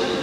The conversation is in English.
person.